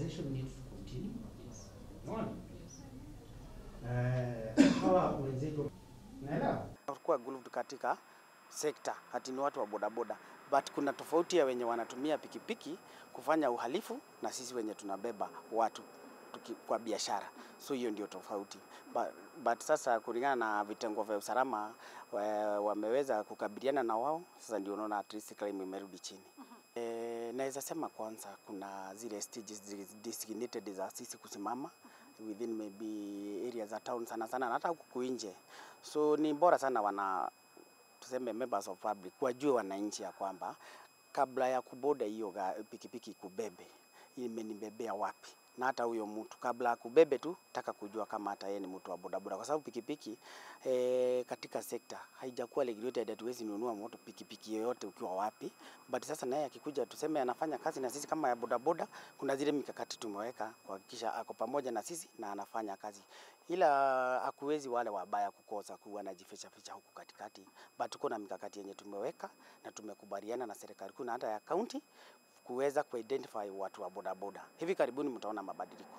Organization needs to continue. Yes. Unaona? Yes. Eh, hawa wenzetu naelewa kuwa grouped katika sekta hati ni watu wa bodaboda, but kuna tofauti ya wenye wanatumia pikipiki kufanya uhalifu na sisi wenye tunabeba watu tuki, kwa biashara, so hiyo ndio tofauti but, but sasa kulingana na vitengo vya usalama wa- wameweza kukabiliana na wao, sasa ndio unaona at least crime imerudi chini. Uh -huh. E, naweza sema kwanza kuna zile stages designated za sisi kusimama within maybe areas za town sana sana na hata huku nje, so ni bora sana wana tuseme members of public wajue wananchi ya kwamba kabla ya kuboda hiyo pikipiki kubebe imenibebea wapi na hata huyo mtu. Kabla akubebe tu taka kujua kama hata yeye ni mtu wa bodaboda, kwa sababu pikipiki e, katika sekta haijakuwa regulated. Hatuwezi nunua moto pikipiki yoyote ukiwa wapi, but sasa naye akikuja tuseme anafanya kazi na sisi kama ya bodaboda, kuna zile mikakati tumeweka kuhakikisha ako pamoja na sisi na anafanya kazi, ila hakuwezi wale wabaya kukosa kuwa anajificha ficha huku katikati, but tuko na mikakati yenye tumeweka na tumekubaliana na serikali kuu na hata ya kaunti kuweza kuidentify watu wa bodaboda. Hivi karibuni mtaona mabadiliko.